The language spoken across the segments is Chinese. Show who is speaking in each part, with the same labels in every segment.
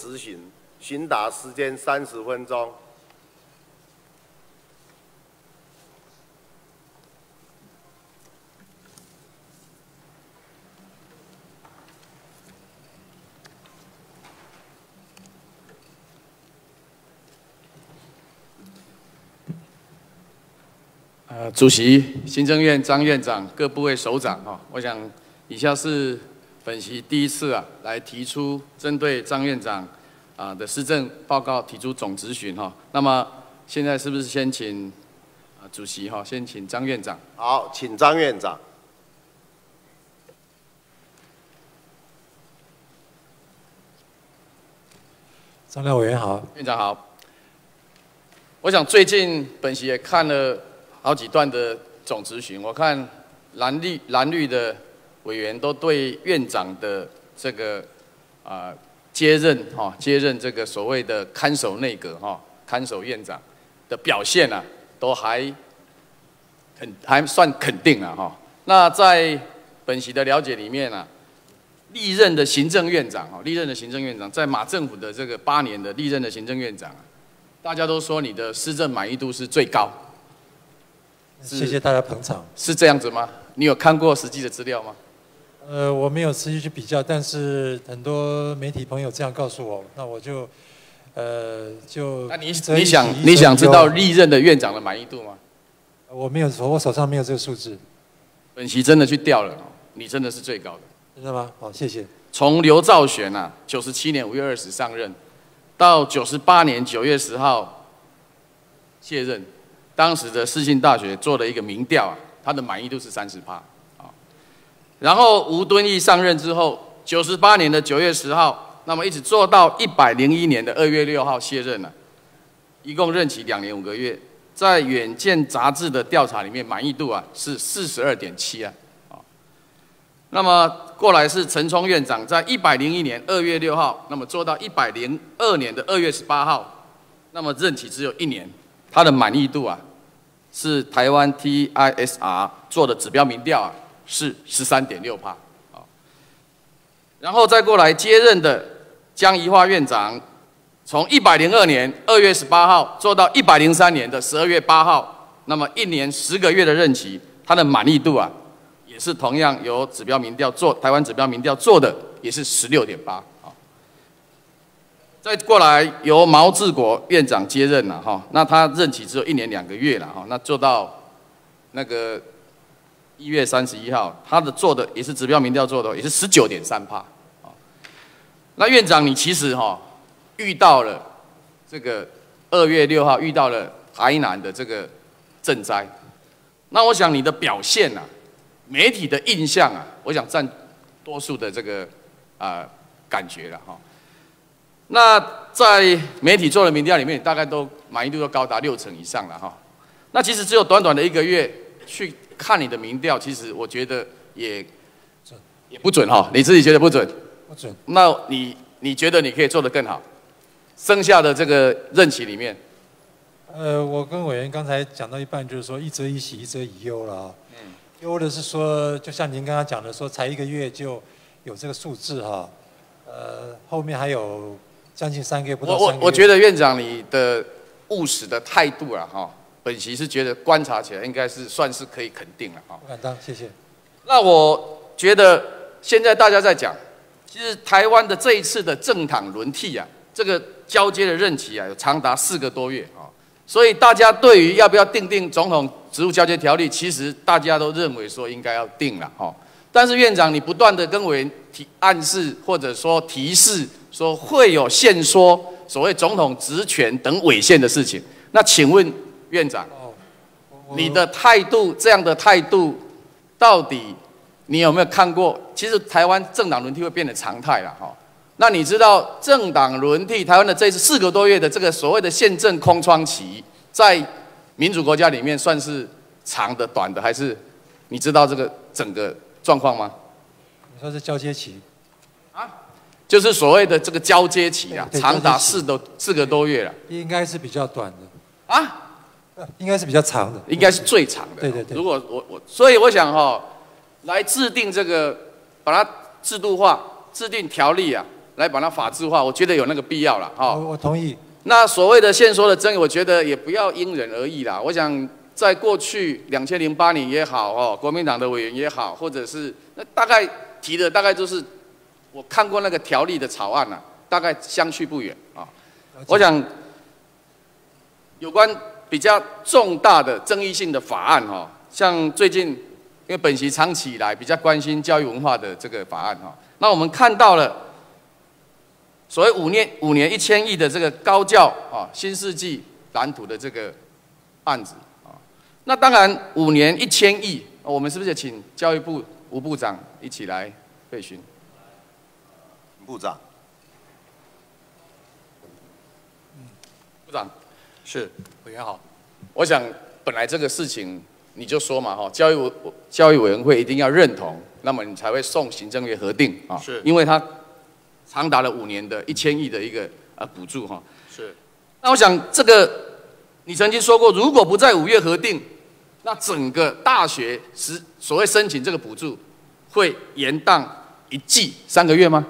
Speaker 1: 执行，询答时间三十分钟。
Speaker 2: 呃，主席、行政院张院长、各部位首长哈，我想以下是本席第一次啊来提出针对张院长啊的施政报告提出总质询哈。那么现在是不是先请啊主席哈，先请张院长。
Speaker 1: 好，请张院长。
Speaker 3: 张廖委员好，
Speaker 2: 院长好。我想最近本席也看了。好几段的总质询，我看蓝绿蓝绿的委员都对院长的这个啊接任哈接任这个所谓的看守内阁哈看守院长的表现啊，都还肯还算肯定啊哈。那在本席的了解里面啊，历任的行政院长哈历任的行政院长在马政府的这个八年的历任的行政院长啊，大家都说你的施政满意度是最高。
Speaker 3: 谢谢大家捧场。
Speaker 2: 是这样子吗？你有看过实际的资料吗？
Speaker 3: 呃，我没有持续去比较，但是很多媒体朋友这样告诉我，那我就，呃，就。
Speaker 2: 那你你想你想知道历任的院长的满意度吗？
Speaker 3: 我没有，我手上没有这个数字。
Speaker 2: 本席真的去调了，你真的是最高的。
Speaker 3: 真的吗？好，谢谢。
Speaker 2: 从刘兆玄啊，九十七年五月二十上任，到九十八年九月十号卸任。当时的世信大学做了一个民调啊，他的满意度是三十趴啊。然后吴敦义上任之后，九十八年的九月十号，那么一直做到一百零一年的二月六号卸任了，一共任期两年五个月。在远见杂志的调查里面，满意度啊是四十二点七啊。啊，那么过来是陈冲院长，在一百零一年二月六号，那么做到一百零二年的二月十八号，那么任期只有一年。他的满意度啊，是台湾 TISR 做的指标民调啊，是十三点六帕啊。然后再过来接任的江宜桦院长，从一百零二年二月十八号做到一百零三年的十二月八号，那么一年十个月的任期，他的满意度啊，也是同样由指标民调做台湾指标民调做的，也是十六点八啊。再过来由毛治国院长接任了哈，那他任期只有一年两个月了哈，那做到那个一月三十一号，他的做的也是指标民调做的，也是十九点三帕。那院长你其实哈遇到了这个二月六号遇到了台南的这个赈灾，那我想你的表现啊，媒体的印象啊，我想占多数的这个啊感觉了哈。那在媒体做的民调里面，大概都满意度都高达六成以上了哈。那其实只有短短的一个月去看你的民调，其实我觉得也也不准哈。你自己觉得不准？
Speaker 3: 不准。
Speaker 2: 那你你觉得你可以做得更好？剩下的这个任期里面，
Speaker 3: 呃，我跟委员刚才讲到一半，就是说一则一喜，一则一忧了啊。嗯。忧的是说，就像您刚刚讲的，说才一个月就有这个数字哈。呃，后面还有。将近三个月不到
Speaker 2: 我我我觉得院长你的务实的态度啊，哈，本席是觉得观察起来应该是算是可以肯定了啊。
Speaker 3: 不敢当，谢谢。
Speaker 2: 那我觉得现在大家在讲，其实台湾的这一次的政党轮替啊，这个交接的任期啊，有长达四个多月啊，所以大家对于要不要定定总统职务交接条例，其实大家都认为说应该要定了哈。但是院长你不断的跟委员提暗示或者说提示。说会有限缩所谓总统职权等违宪的事情，那请问院长，你的态度这样的态度，到底你有没有看过？其实台湾政党轮替会变得常态了哈。那你知道政党轮替，台湾的这次四个多月的这个所谓的宪政空窗期，在民主国家里面算是长的、短的，还是你知道这个整个状况吗？
Speaker 3: 你说是交接期啊。
Speaker 2: 就是所谓的这个交接期啊，长达四多四个多月了。
Speaker 3: 应该是比较短的啊，应该是比较长的，
Speaker 2: 应该是最长的。
Speaker 3: 对对对。
Speaker 2: 如果我我，所以我想哈，来制定这个，把它制度化，制定条例啊，来把它法制化，我觉得有那个必要了哈。
Speaker 3: 我我同意。
Speaker 2: 那所谓的现说的争议，我觉得也不要因人而异啦。我想在过去两千零八年也好哦，国民党的委员也好，或者是那大概提的大概就是我看过那个条例的草案呐，大概相去不远啊。我想有关比较重大的争议性的法案哈，像最近因为本席长期以来比较关心教育文化的这个法案哈，那我们看到了。所谓五年五年一千亿的这个高教啊新世纪蓝图的这个案子啊，那当然五年一千亿，我们是不是请教育部吴部长一起来备询？
Speaker 1: 部长，
Speaker 2: 部长
Speaker 4: 是委员好，
Speaker 2: 我想本来这个事情你就说嘛哈，教育委教育委员会一定要认同，那么你才会送行政院核定啊，
Speaker 4: 是
Speaker 2: 因为它。长达了五年的一千亿的一个呃补助哈，
Speaker 4: 是。
Speaker 2: 那我想这个你曾经说过，如果不在五月核定，那整个大学是所谓申请这个补助会延宕一季三个月吗？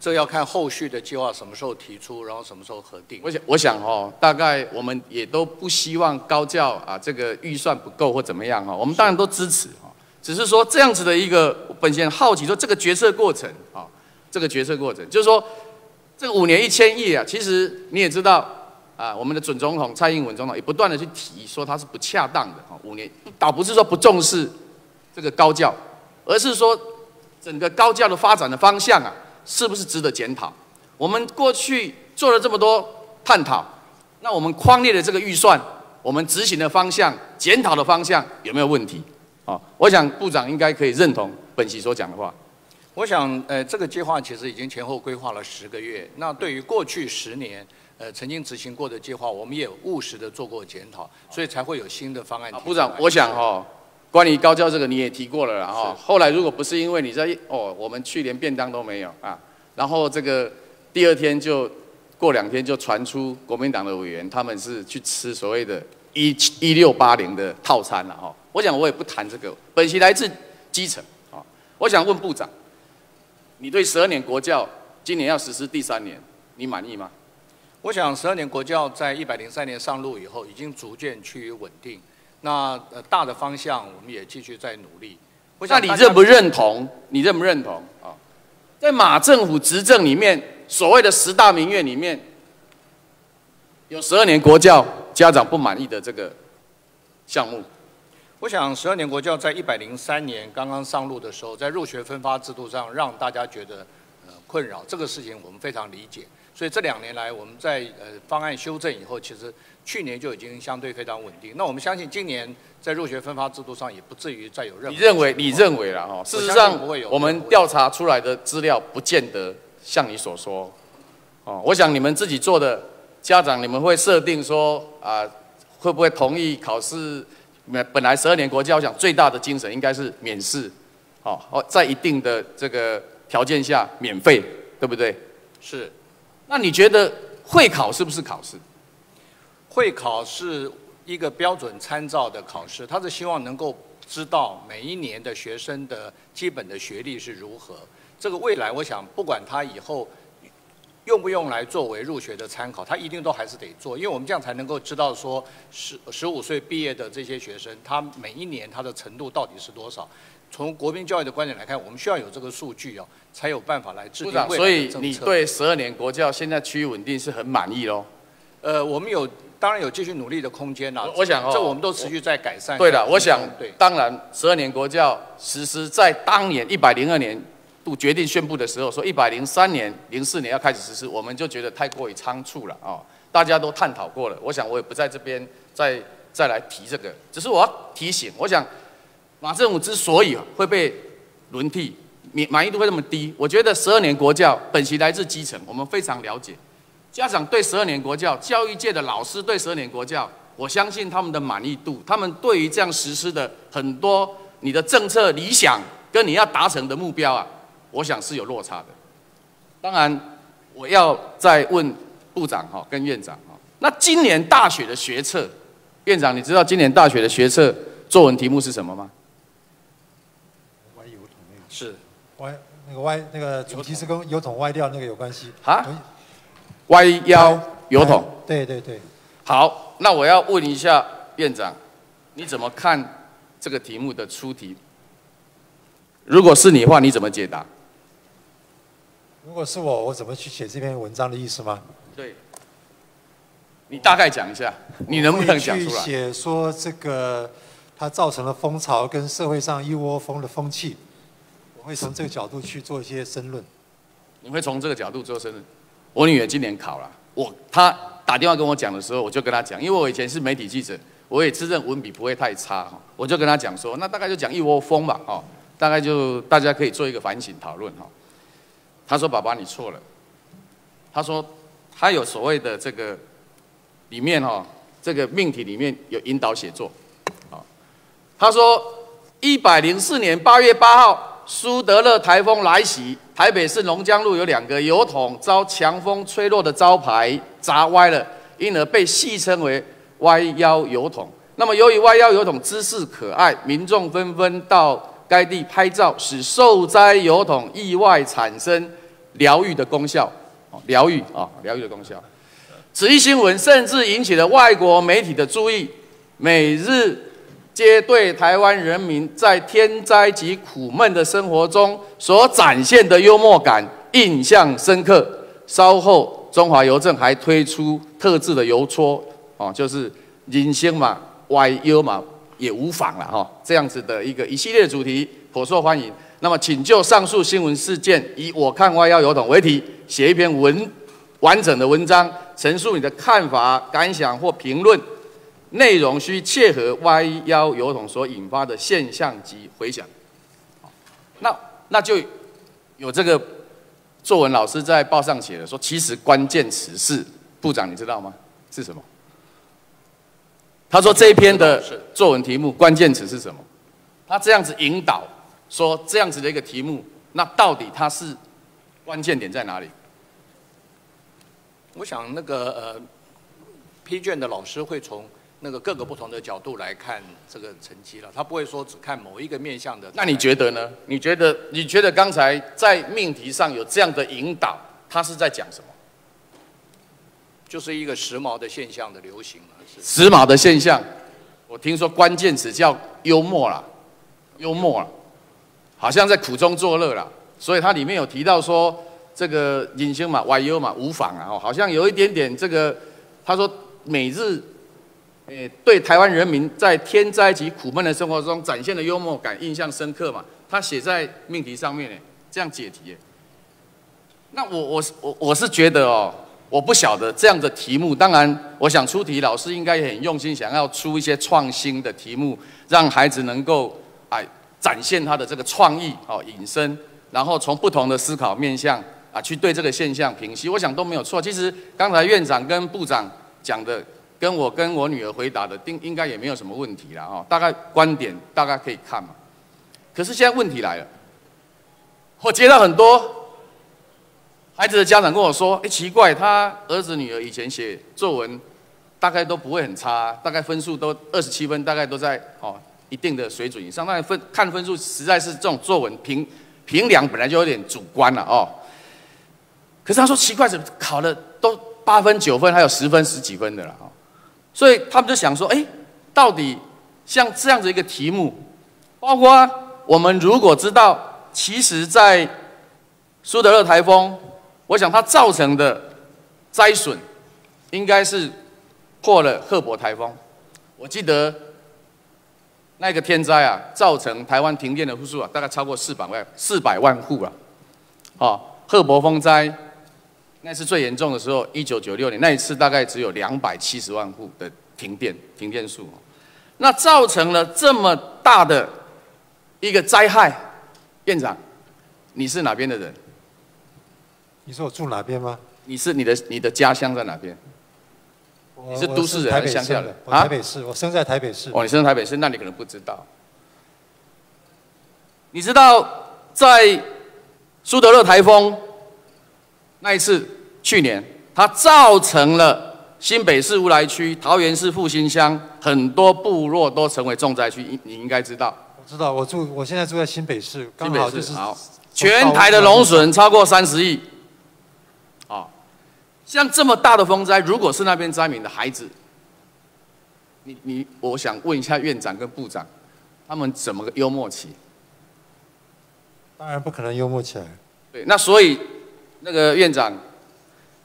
Speaker 4: 这要看后续的计划什么时候提出，然后什么时候核定。
Speaker 2: 我想我想哦，大概我们也都不希望高教啊这个预算不够或怎么样哈，我们当然都支持哈，只是说这样子的一个本先好奇说这个决策过程啊。这个决策过程，就是说，这个五年一千亿啊，其实你也知道啊，我们的准总统蔡英文总统也不断的去提，说它是不恰当的哈。五年倒不是说不重视这个高教，而是说整个高教的发展的方向啊，是不是值得检讨？我们过去做了这么多探讨，那我们框列的这个预算，我们执行的方向、检讨的方向有没有问题？啊，我想部长应该可以认同本席所讲的话。
Speaker 4: 我想，呃，这个计划其实已经前后规划了十个月。那对于过去十年，呃，曾经执行过的计划，我们也务实的做过检讨，所以才会有新的方案。
Speaker 2: 部长，我想哈，关于高教这个你也提过了，然后后来如果不是因为你在哦，我们去年便当都没有啊，然后这个第二天就过两天就传出国民党的委员他们是去吃所谓的一一六八零的套餐了哈。我想我也不谈这个，本席来自基层啊，我想问部长。你对十二年国教今年要实施第三年，你满意吗？
Speaker 4: 我想十二年国教在一百零三年上路以后，已经逐渐趋于稳定。那呃大的方向，我们也继续在努力。
Speaker 2: 那你认不认同？你认不认同啊？在马政府执政里面，所谓的十大名怨里面，有十二年国教家长不满意的这个项目。
Speaker 4: 我想，十二年国教在一百零三年刚刚上路的时候，在入学分发制度上让大家觉得呃困扰，这个事情我们非常理解。所以这两年来，我们在呃方案修正以后，其实去年就已经相对非常稳定。那我们相信今年在入学分发制度上也不至于再有任何。
Speaker 2: 你认为？你认为了哈？事实上，我们调查出来的资料不见得像你所说。哦，我想你们自己做的家长，你们会设定说啊，会不会同意考试？本来十二年国教，我想最大的精神应该是免试，哦，哦，在一定的这个条件下免费，对不对？
Speaker 4: 是。
Speaker 2: 那你觉得会考是不是考试？
Speaker 4: 会考是一个标准参照的考试，它是希望能够知道每一年的学生的基本的学历是如何。这个未来，我想不管他以后。用不用来作为入学的参考？他一定都还是得做，因为我们这样才能够知道说十十五岁毕业的这些学生，他每一年他的程度到底是多少？从国民教育的观点来看，我们需要有这个数据哦，才有办法来制定未来
Speaker 2: 所以你对十二年国教现在趋于稳定是很满意喽？
Speaker 4: 呃，我们有当然有继续努力的空间啦。
Speaker 2: 我想哦，
Speaker 4: 这我们都持续在改善。
Speaker 2: 对的，我想对，当然十二年国教实施在当年一百零二年。度决定宣布的时候，说一百零三年、零四年要开始实施，我们就觉得太过于仓促了啊！大家都探讨过了，我想我也不在这边再再来提这个，只是我要提醒，我想马政府之所以会被轮替，满满意度会那么低，我觉得十二年国教本席来自基层，我们非常了解，家长对十二年国教，教育界的老师对十二年国教，我相信他们的满意度，他们对于这样实施的很多你的政策理想跟你要达成的目标啊。我想是有落差的，当然我要再问部长哈跟院长哈，那今年大学的学测，院长你知道今年大学的学测作文题目是什么吗？
Speaker 3: 我有同意。
Speaker 4: 是，
Speaker 3: 我那个歪那个主题是跟油桶歪掉那个有关系。
Speaker 2: 啊？歪腰油桶？
Speaker 3: 对对对。
Speaker 2: 好，那我要问一下院长，你怎么看这个题目的出题？如果是你的话，你怎么解答？
Speaker 3: 如果是我，我怎么去写这篇文章的意思吗？
Speaker 2: 对。你大概讲一下，你能不能讲出来？
Speaker 3: 写说这个它造成了风潮跟社会上一窝蜂的风气，我会从这个角度去做一些申论。
Speaker 2: 你会从这个角度做申论？我女儿今年考了，我她打电话跟我讲的时候，我就跟她讲，因为我以前是媒体记者，我也自认文笔不会太差哈，我就跟她讲说，那大概就讲一窝蜂吧，哈，大概就大家可以做一个反省讨论哈。她说：“爸爸，你错了。”她说：“她有所谓的这个。”里面哈，这个命题里面有引导写作，啊，她说，一百零四年八月八号，苏德勒台风来袭，台北市龙江路有两个油桶遭强风吹落的招牌砸歪了，因而被戏称为歪腰油桶。那么由于歪腰油桶姿势可爱，民众纷纷到该地拍照，使受灾油桶意外产生疗愈的功效，疗愈啊，疗愈的功效。此一新闻甚至引起了外国媒体的注意，每日皆对台湾人民在天灾及苦闷的生活中所展现的幽默感印象深刻。稍后，中华邮政还推出特制的邮戳，哦，就是人生嘛，歪幽嘛也无妨了哈。这样子的一个一系列主题颇受欢迎。那么，请就上述新闻事件以“我看歪腰邮筒”为题，写一篇文完整的文章。陈述你的看法、感想或评论，内容需切合歪腰油桶所引发的现象及回响。那那就有这个作文老师在报上写的说，其实关键词是部长，你知道吗？是什么？他说这一篇的作文题目关键词是什么？他这样子引导说这样子的一个题目，那到底它是关键点在哪里？
Speaker 4: 我想那个呃批卷的老师会从那个各个不同的角度来看这个成绩了，他不会说只看某一个面向的。
Speaker 2: 那你觉得呢？你觉得你觉得刚才在命题上有这样的引导，他是在讲什么？
Speaker 4: 就是一个时髦的现象的流行
Speaker 2: 时髦的现象，我听说关键词叫幽默啦，幽默啦，好像在苦中作乐啦，所以它里面有提到说。这个隐形嘛，歪优嘛，无妨啊，好像有一点点这个。他说，每日，诶，对台湾人民在天灾及苦闷的生活中展现的幽默感印象深刻嘛。他写在命题上面，诶，这样解题。那我我我我是觉得哦，我不晓得这样的题目。当然，我想出题老师应该也很用心，想要出一些创新的题目，让孩子能够哎展现他的这个创意哦，引申，然后从不同的思考面向。啊，去对这个现象平息，我想都没有错。其实刚才院长跟部长讲的，跟我跟我女儿回答的，应应该也没有什么问题了哦。大概观点大概可以看嘛。可是现在问题来了，我接到很多孩子的家长跟我说：“哎，奇怪，他儿子女儿以前写作文，大概都不会很差，大概分数都二十七分，大概都在哦一定的水准以上。那分看分数，实在是这种作文评评量本来就有点主观了哦。”可是他说奇怪，怎么考了都八分九分，还有十分十几分的了哈，所以他们就想说，哎，到底像这样子一个题目，包括我们如果知道，其实在苏德勒台风，我想它造成的灾损，应该是破了赫伯台风。我记得那个天灾啊，造成台湾停电的户数啊，大概超过四百万四百万户了，啊，赫伯风灾。那是最严重的时候，一九九六年那一次大概只有两百七十万户的停电停电数，那造成了这么大的一个灾害。院长，你是哪边的人？
Speaker 3: 你说我住哪边吗？
Speaker 2: 你是你的你的家乡在哪边？你是都市人还是乡下人？
Speaker 3: 啊，台北市，我生在台北市。
Speaker 2: 哦，你生在台北市，那你可能不知道。你知道在苏德勒台风？那一次，去年，它造成了新北市乌来区、桃园市复兴乡很多部落都成为重灾区，你你应该知道。
Speaker 3: 我知道，我住，我现在住在新北市，刚好就是
Speaker 2: 全台的农损超过三十亿。啊，像这么大的风灾，如果是那边灾民的孩子，你你，我想问一下院长跟部长，他们怎么个幽默起？
Speaker 3: 当然不可能幽默起来。
Speaker 2: 对，那所以那个院长，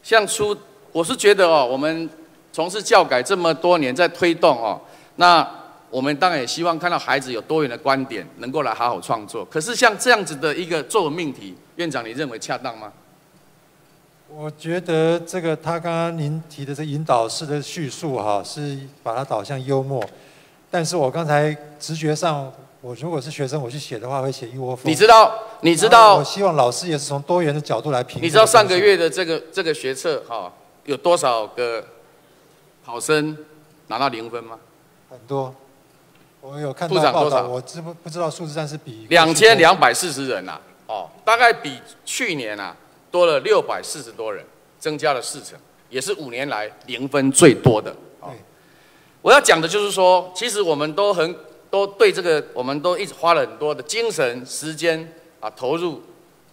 Speaker 2: 像出，我是觉得哦，我们从事教改这么多年，在推动哦，那我们当然也希望看到孩子有多元的观点，能够来好好创作。可是像这样子的一个作文命题，院长你认为恰当吗？
Speaker 3: 我觉得这个他刚刚您提的这引导式的叙述哈，是把它导向幽默，但是我刚才直觉上。我如果是学生，我去写的话，会写一窝蜂。
Speaker 2: 你知道？你知道？
Speaker 3: 我希望老师也是从多元的角度来评。
Speaker 2: 你知道上个月的这个这个学测哈，有多少个考生拿到零分吗？
Speaker 3: 很多，我有看到报道，我知不不知道数字，上是比
Speaker 2: 两千两百四十人呐，哦，大概比去年啊多了六百四十多人，增加了四成，也是五年来零分最多的。对，我要讲的就是说，其实我们都很。都对这个，我们都一直花了很多的精神、时间啊，投入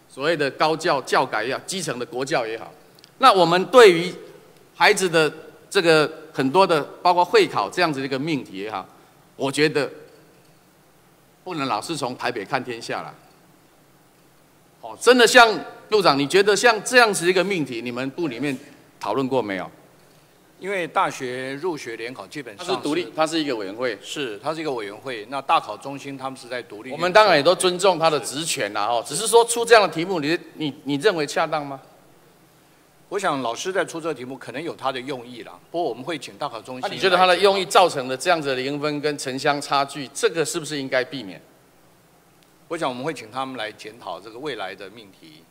Speaker 2: 所谓的高教教改也好，基层的国教也好。那我们对于孩子的这个很多的，包括会考这样子的一个命题也好，我觉得不能老是从台北看天下了。哦，真的像部长，你觉得像这样子一个命题，你们部里面讨论过没有？
Speaker 4: 因为大学入学联考基本上
Speaker 2: 是独立，它是一个委员会，
Speaker 4: 是它是一个委员会。那大考中心他们是在独立。
Speaker 2: 我们当然也都尊重他的职权啦，哦，只是说出这样的题目，你你你认为恰当吗？
Speaker 4: 我想老师在出这个题目可能有他的用意啦，不过我们会请大考中心。
Speaker 2: 你觉得他的用意造成的这样子的零分跟城乡差距，这个是不是应该避免？
Speaker 4: 我想我们会请他们来检讨这个未来的命题。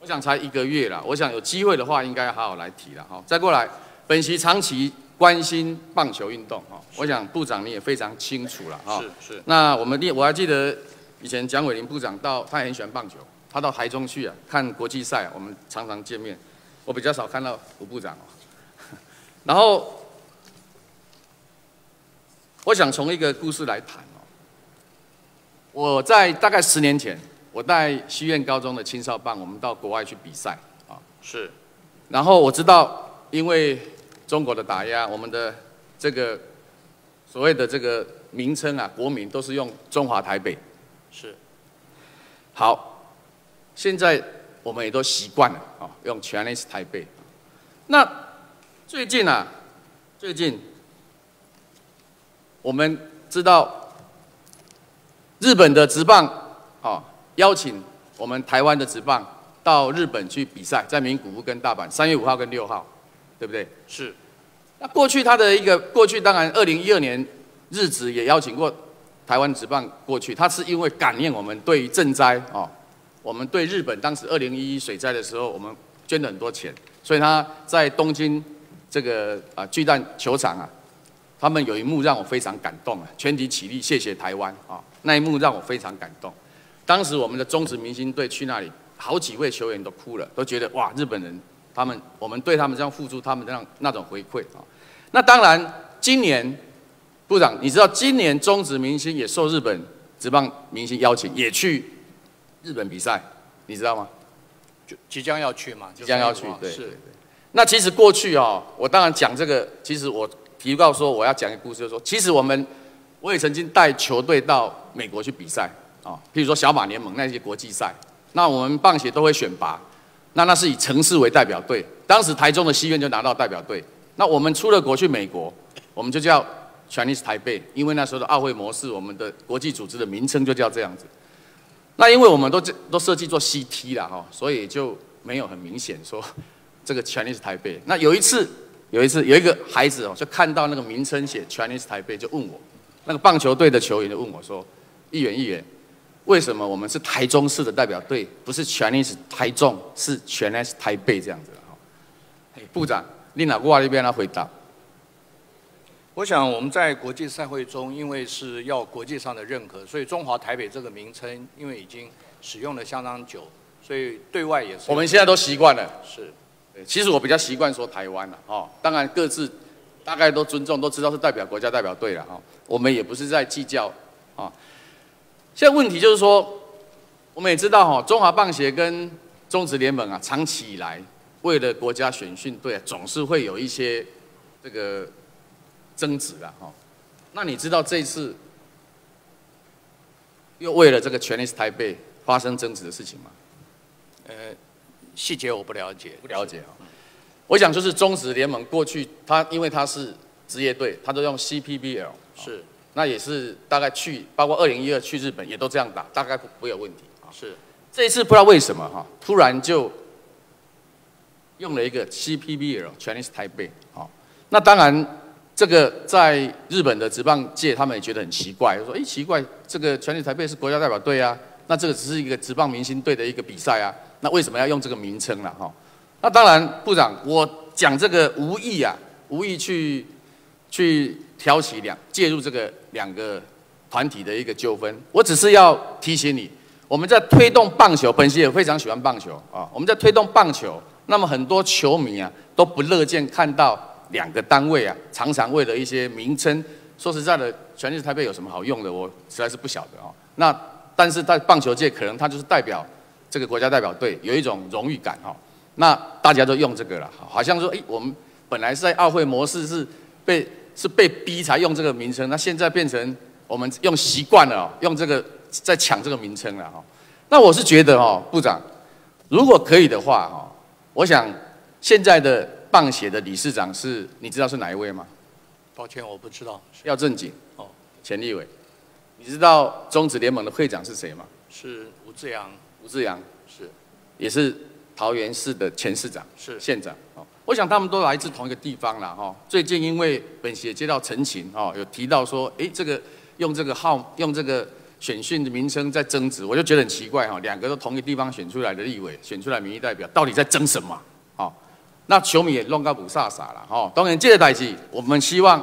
Speaker 2: 我想才一个月了，我想有机会的话，应该好好来提了，哈，再过来。本席长期关心棒球运动，哈，我想部长你也非常清楚了，哈。
Speaker 4: 是是。
Speaker 2: 那我们另我还记得以前蒋伟林部长到，他也很喜欢棒球，他到台中去啊看国际赛，我们常常见面。我比较少看到吴部长哦。然后，我想从一个故事来谈哦。我在大概十年前，我带西苑高中的青少棒，我们到国外去比赛啊。
Speaker 4: 是。
Speaker 2: 然后我知道。因为中国的打压，我们的这个所谓的这个名称啊，国名都是用中华台北，
Speaker 4: 是。
Speaker 2: 好，现在我们也都习惯了啊，用 Chinese 台北。那最近啊，最近我们知道日本的职棒啊，邀请我们台湾的职棒到日本去比赛，在名古屋跟大阪，三月五号跟六号。对不对？
Speaker 4: 是。
Speaker 2: 那过去他的一个过去，当然二零一二年日子也邀请过台湾职棒过去。他是因为感念我们对于赈灾哦，我们对日本当时二零一一水灾的时候，我们捐了很多钱，所以他在东京这个啊巨蛋球场啊，他们有一幕让我非常感动啊，全体起立谢谢台湾啊，那一幕让我非常感动。当时我们的中职明星队去那里，好几位球员都哭了，都觉得哇日本人。他们，我们对他们这样付出，他们这样那种回馈啊。那当然，今年部长，你知道今年中职明星也受日本职棒明星邀请，也去日本比赛，你知道吗？
Speaker 4: 就即将要去嘛，
Speaker 2: 即将要去，对。是。那其实过去啊，我当然讲这个，其实我提到说我要讲一个故事，就是说，其实我们我也曾经带球队到美国去比赛啊，譬如说小马联盟那些国际赛，那我们棒协都会选拔。那那是以城市为代表队，当时台中的西院就拿到代表队。那我们出了国去美国，我们就叫 Chinese 台北，因为那时候的奥会模式，我们的国际组织的名称就叫这样子。那因为我们都都设计做 CT 了哈，所以就没有很明显说这个 Chinese 台北。那有一次，有一次有一个孩子哦，就看到那个名称写 Chinese 台北，就问我，那个棒球队的球员就问我说，议员议员。为什么我们是台中市的代表队，不是全 h 台中，是全 h 台北这样子的哈？部长，你哪过来那边来回答？
Speaker 4: 我想我们在国际赛会中，因为是要国际上的认可，所以中华台北这个名称，因为已经使用了相当久，所以对外也是。
Speaker 2: 我们现在都习惯了。
Speaker 4: 是。
Speaker 2: 其实我比较习惯说台湾了哦，当然各自大概都尊重，都知道是代表国家代表队了哈。我们也不是在计较啊。现在问题就是说，我们也知道哈，中华棒协跟中职联盟啊，长期以来为了国家选训队，总是会有一些这个争执啊哈。那你知道这一次又为了这个全力台北发生争执的事情吗？
Speaker 4: 呃，细节我不了解。
Speaker 2: 不了解啊。我想就是中职联盟过去，他因为他是职业队，他都用 CPBL，
Speaker 4: 是，
Speaker 2: 那也是大概去，包括二零一二去日本也都这样打，大概不会有问题啊。
Speaker 4: 是，
Speaker 2: 这一次不知道为什么哈，突然就用了一个 CPBL Chinese Taipei 啊。那当然，这个在日本的职棒界，他们也觉得很奇怪，说：哎，奇怪，这个 Chinese Taipei 是国家代表队啊，那这个只是一个职棒明星队的一个比赛啊，那为什么要用这个名称了哈？那当然，部长，我讲这个无意啊，无意去去挑起两介入这个两个团体的一个纠纷。我只是要提醒你，我们在推动棒球，本席也非常喜欢棒球啊。我们在推动棒球，那么很多球迷啊都不乐见看到两个单位啊常常为了一些名称，说实在的，全力台北有什么好用的？我实在是不晓得啊。那但是在棒球界，可能他就是代表这个国家代表队，有一种荣誉感哈。那大家都用这个了，好像说，哎，我们本来是在奥会模式是被是被逼才用这个名称，那现在变成我们用习惯了，用这个在抢这个名称了哈。那我是觉得哦，部长，如果可以的话哈，我想现在的棒协的理事长是，你知道是哪一位吗？
Speaker 4: 抱歉，我不知道。
Speaker 2: 要正经哦，钱立伟。你知道中职联盟的会长是谁吗？
Speaker 4: 是吴志阳。
Speaker 2: 吴志阳
Speaker 4: 是，
Speaker 2: 也是。桃园市的前市长
Speaker 4: 是
Speaker 2: 县长哦，我想他们都来自同一个地方了哈。最近因为本协接到陈情哦，有提到说，哎，这个用这个号用这个选训的名称在争执，我就觉得很奇怪哈。两个都同一个地方选出来的立委，选出来民意代表，到底在争什么？哦，那球迷也弄个不飒飒了哈。当然，这个代志我们希望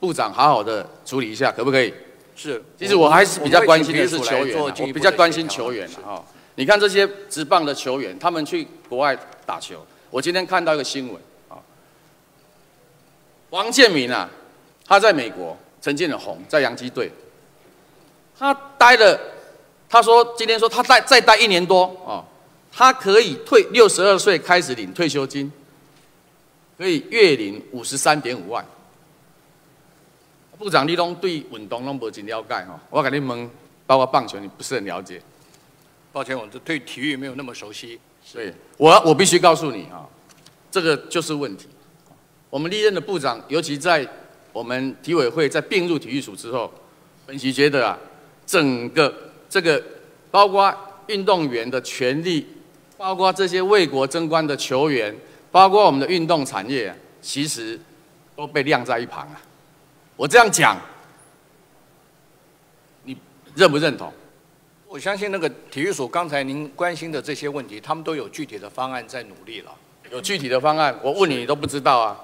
Speaker 2: 部长好好的处理一下，可不可以？
Speaker 4: 是，
Speaker 2: 其实我还是比较关心的是球员，我比较关心球员哈。你看这些职棒的球员，他们去国外打球。我今天看到一个新闻啊，王建民啊，他在美国，陈建的红在洋基队，他待了，他说今天说他待再待一年多啊，他可以退六十二岁开始领退休金，可以月领五十三点五万。部长，你拢对运动拢无真了解哈，我跟你问，包括棒球，你不是很了解。
Speaker 4: 抱歉，我对体育没有那么熟悉。
Speaker 2: 对，我我必须告诉你啊，这个就是问题。我们历任的部长，尤其在我们体委会在并入体育署之后，本席觉得啊，整个这个包括运动员的权利，包括这些为国争光的球员，包括我们的运动产业，其实都被晾在一旁啊。我这样讲，你认不认同？
Speaker 4: 我相信那个体育署刚才您关心的这些问题，他们都有具体的方案在努力了。
Speaker 2: 有具体的方案，我问你，你都不知道啊？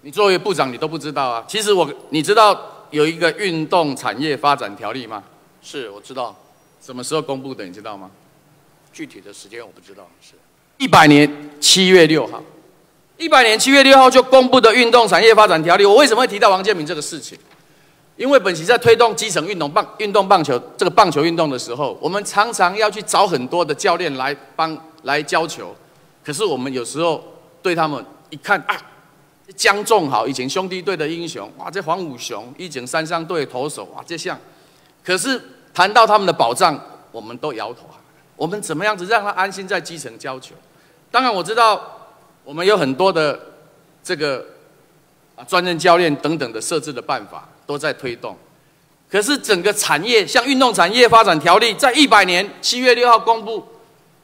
Speaker 2: 你作为部长，你都不知道啊？其实我，你知道有一个运动产业发展条例吗？
Speaker 4: 是，我知道。
Speaker 2: 什么时候公布的？你知道吗？
Speaker 4: 具体的时间我不知道。是，
Speaker 2: 一百年七月六号，一百年七月六号就公布的运动产业发展条例。我为什么会提到王建民这个事情？因为本席在推动基层运动棒运动棒球这个棒球运动的时候，我们常常要去找很多的教练来帮来教球，可是我们有时候对他们一看啊，江仲豪以前兄弟队的英雄，哇，这黄武雄以前三商队投手，哇，这像，可是谈到他们的保障，我们都摇头啊。我们怎么样子让他安心在基层教球？当然我知道我们有很多的这个啊专任教练等等的设置的办法。都在推动，可是整个产业像运动产业发展条例，在一百年七月六号公布，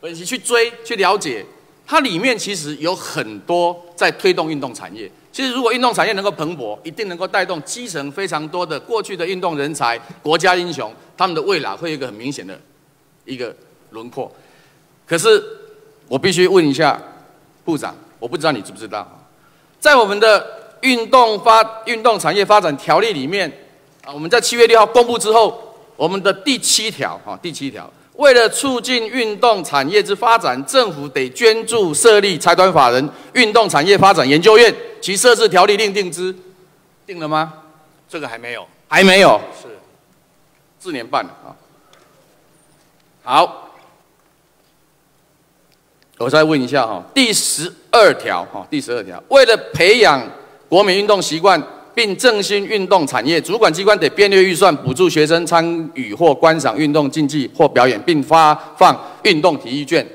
Speaker 2: 本席去追去了解，它里面其实有很多在推动运动产业。其实如果运动产业能够蓬勃，一定能够带动基层非常多的过去的运动人才、国家英雄，他们的未来会有一个很明显的一个轮廓。可是我必须问一下部长，我不知道你知不知道，在我们的。运动发运动产业发展条例里面啊，我们在七月六号公布之后，我们的第七条哈，第七条，为了促进运动产业之发展，政府得捐助设立财团法人运动产业发展研究院，其设置条例另定之，定了吗？
Speaker 4: 这个还没有，
Speaker 2: 还没有，
Speaker 4: 是
Speaker 2: 四年半了啊。好，我再问一下哈，第十二条哈，第十二条，为了培养国民运动习惯，并振兴运动产业，主管机关得编列预算，补助学生参与或观赏运动竞技或表演，并发放运动体育券。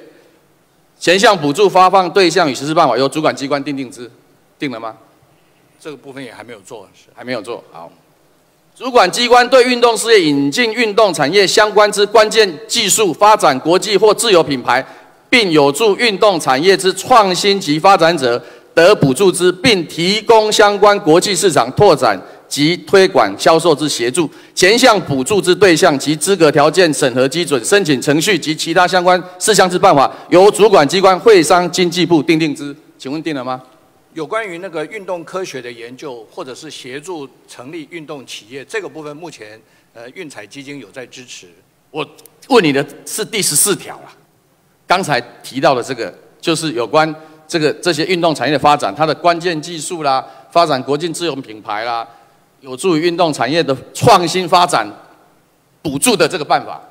Speaker 2: 前项补助发放对象与实施办法由主管机关定定之，定了吗？
Speaker 4: 这个部分也还没有做，是
Speaker 2: 还没有做好。主管机关对运动事业引进运动产业相关之关键技术发展国际或自有品牌，并有助运动产业之创新及发展者得补助之，并提供相关国际市场拓展及推广销售之协助。前项补助之对象及资格条件审核基准、申请程序及其他相关事项之办法，由主管机关会商经济部定定之。请问定了吗？
Speaker 4: 有关于那个运动科学的研究，或者是协助成立运动企业这个部分，目前呃运彩基金有在支持。
Speaker 2: 我问你的是第十四条啊，刚才提到的这个就是有关这个这些运动产业的发展，它的关键技术啦，发展国际自有品牌啦，有助于运动产业的创新发展，补助的这个办法。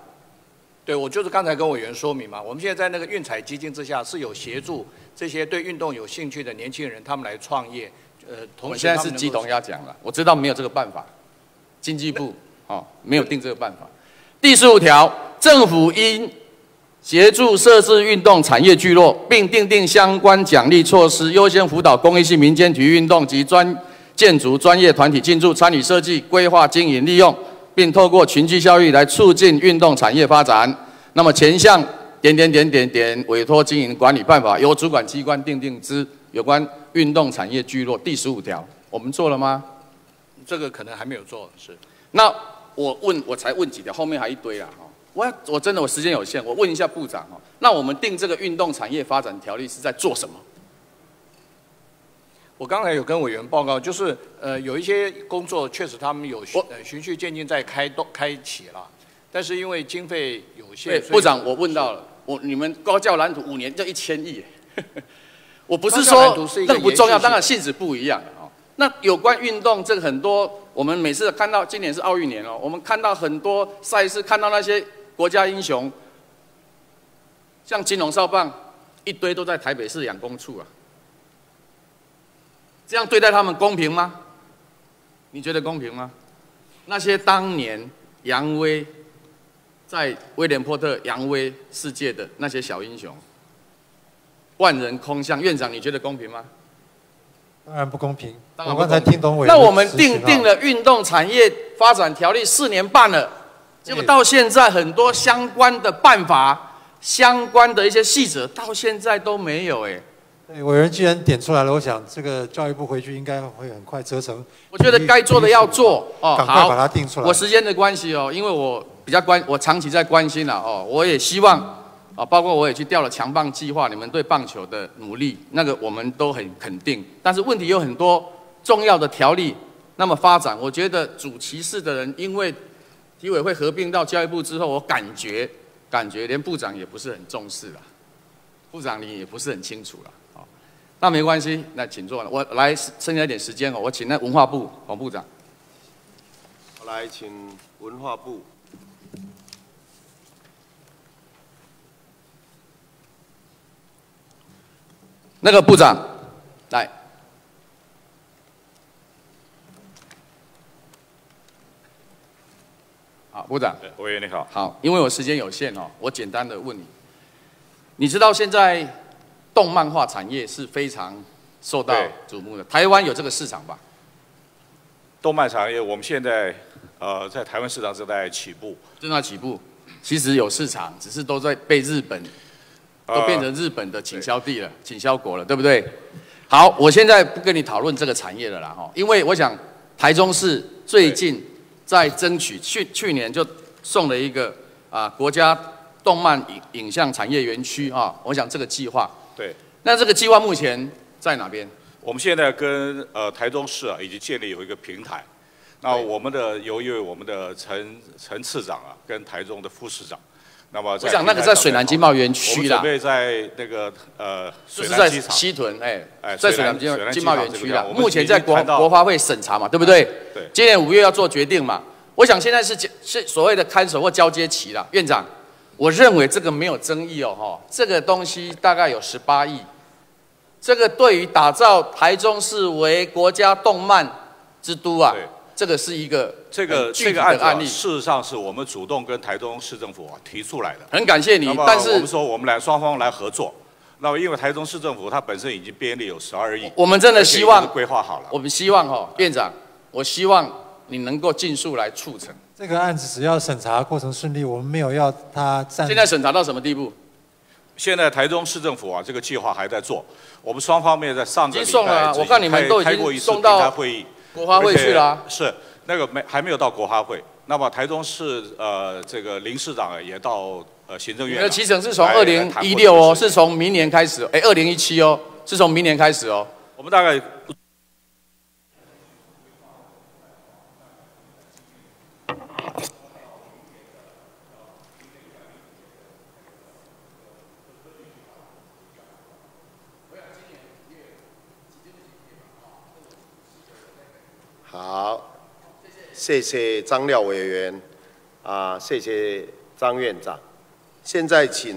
Speaker 4: 对，我就是刚才跟委员说明嘛，我们现在在那个运彩基金之下是有协助这些对运动有兴趣的年轻人，他们来创业。呃，同时
Speaker 2: 现在是鸡同鸭讲了，我知道没有这个办法，经济部哦没有定这个办法。第十五条，政府应协助设置运动产业聚落，并订定相关奖励措施，优先辅导公益性民间体育运动及专建筑专业团体进驻参与设计、规划、经营、利用。并透过群聚效益来促进运动产业发展。那么前项点点点点点委托经营管理办法由主管机关订定之。有关运动产业聚落第十五条，我们做了吗？
Speaker 4: 这个可能还没有做。是。
Speaker 2: 那我问，我才问几条，后面还一堆啦。哈，我我真的我时间有限，我问一下部长哦。那我们定这个运动产业发展条例是在做什么？
Speaker 4: 我刚才有跟委员报告，就是呃有一些工作确实他们有呃循序渐进在开动开启了，但是因为经费有限。
Speaker 2: 部长，我问到了，我你们高教蓝图五年就一千亿，我不是说这不重要，当然性质不一样哦。那有关运动这个很多，我们每次看到今年是奥运年哦，我们看到很多赛事，看到那些国家英雄，像金龙少棒一堆都在台北市养工处啊。这样对待他们公平吗？你觉得公平吗？那些当年扬威在威廉波特扬威世界的那些小英雄，万人空巷，院长你觉得公平吗？
Speaker 3: 当然不公平。我刚才听懂委
Speaker 2: 那我们定定了运动产业发展条例四年半了，结果到现在很多相关的办法、相关的一些细则，到现在都没有哎。
Speaker 3: 对，委员既然点出来了，我想这个教育部回去应该会很快折成。
Speaker 2: 我觉得该做的要做
Speaker 3: 哦，赶快把它定出来。
Speaker 2: 我时间的关系哦，因为我比较关，我长期在关心了哦，我也希望啊，包括我也去调了强棒计划，你们对棒球的努力，那个我们都很肯定。但是问题有很多重要的条例，那么发展，我觉得主歧视的人，因为体委会合并到教育部之后，我感觉感觉连部长也不是很重视了，部长你也不是很清楚了。好那没关系，那请坐。我来剩下一点时间哦，我请那文化部黄部长。
Speaker 1: 我来请文化部。
Speaker 2: 那个部长，来。好，部长。
Speaker 5: 委员你好。
Speaker 2: 好，因为我时间有限哦，我简单的问你，你知道现在？动漫画产业是非常受到瞩目的，台湾有这个市场吧？
Speaker 5: 动漫产业我们现在呃在台湾市场正在起步，
Speaker 2: 正在起步，其实有市场，只是都在被日本都变成日本的倾销地了，倾销国了，对不对？好，我现在不跟你讨论这个产业了啦，哈，因为我想台中市最近在争取，去去年就送了一个啊国家动漫影影像产业园区啊，我想这个计划。
Speaker 5: 对，
Speaker 2: 那这个计划目前在哪边？
Speaker 5: 我们现在跟呃台中市啊，已经建立有一个平台。那我们的由于我们的陈陈次长啊，跟台中的副市长，那么
Speaker 2: 我想那个在水南经贸园区
Speaker 5: 啦。准备在那个呃，
Speaker 2: 就是在西屯，哎，在水南经经贸园区啦。目前在国国发会审查嘛，对不对？
Speaker 5: 对。
Speaker 2: 今年五月要做决定嘛？我想现在是是所谓的看守或交接期了，院长。我认为这个没有争议哦，哈，这个东西大概有十八亿，这个对于打造台中市为国家动漫之都啊，这个是一个
Speaker 5: 这个这个案
Speaker 2: 案例。
Speaker 5: 事实上是我们主动跟台中市政府、啊、提出来的。
Speaker 2: 很感谢你，但是
Speaker 5: 我们说我们来双方来合作。那么因为台中市政府它本身已经编列有十二亿，
Speaker 2: 我们真的希望
Speaker 5: 规划好了。
Speaker 2: 我们希望哈、院长，我希望你能够尽速来促成。
Speaker 3: 这个案子只要审查过程顺利，我们没有要他暂
Speaker 2: 现在审查到什么地步？
Speaker 5: 现在台中市政府啊，这个计划还在做，我们双方面在上个礼
Speaker 2: 已经送了啊
Speaker 5: 拜
Speaker 2: 我看你们都已经
Speaker 5: 开过一次平
Speaker 2: 送到
Speaker 5: 台会议，
Speaker 2: 国花会去了啊
Speaker 5: 是那个没还没有到国花会。那么台中市呃这个林市长也到呃行政院了。
Speaker 2: 你的期程是从二零一六哦，是从明年开始，哎，二零一七哦，是从明年开始哦。
Speaker 5: 我们大概
Speaker 1: 好，谢谢张廖委员，啊，谢谢张院长。现在请